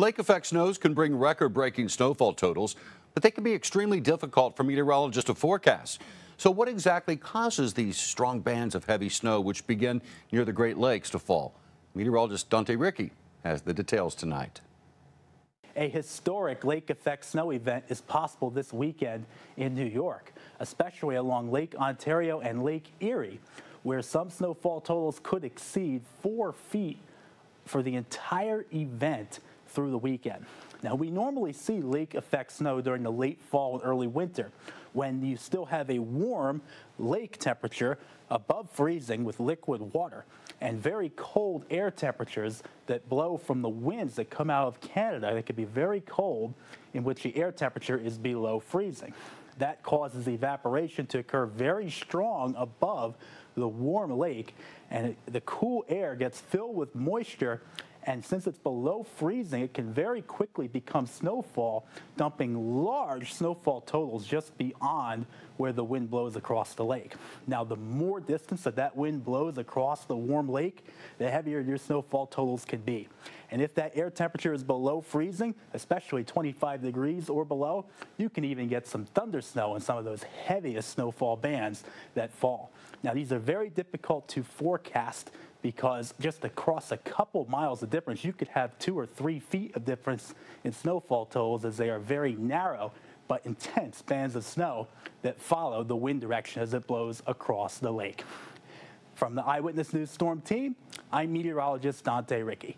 Lake effect snows can bring record breaking snowfall totals, but they can be extremely difficult for meteorologists to forecast. So, what exactly causes these strong bands of heavy snow which begin near the Great Lakes to fall? Meteorologist Dante Ricci has the details tonight. A historic lake effect snow event is possible this weekend in New York, especially along Lake Ontario and Lake Erie, where some snowfall totals could exceed four feet for the entire event through the weekend. Now, we normally see lake effect snow during the late fall and early winter when you still have a warm lake temperature above freezing with liquid water and very cold air temperatures that blow from the winds that come out of Canada. They can be very cold, in which the air temperature is below freezing. That causes evaporation to occur very strong above the warm lake, and the cool air gets filled with moisture and since it's below freezing, it can very quickly become snowfall, dumping large snowfall totals just beyond where the wind blows across the lake. Now, the more distance that that wind blows across the warm lake, the heavier your snowfall totals can be. And if that air temperature is below freezing, especially 25 degrees or below, you can even get some thunder snow in some of those heaviest snowfall bands that fall. Now, these are very difficult to forecast because just across a couple miles of difference, you could have two or three feet of difference in snowfall totals as they are very narrow but intense bands of snow that follow the wind direction as it blows across the lake. From the Eyewitness News Storm team, I'm meteorologist Dante Ricci.